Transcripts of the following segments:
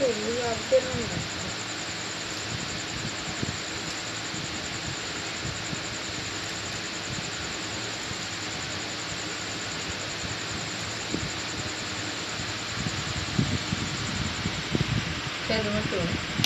ってる理由はてなんだって。Quer uma turma?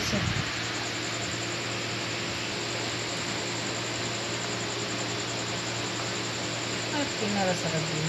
kasi. At pinara sa rabi.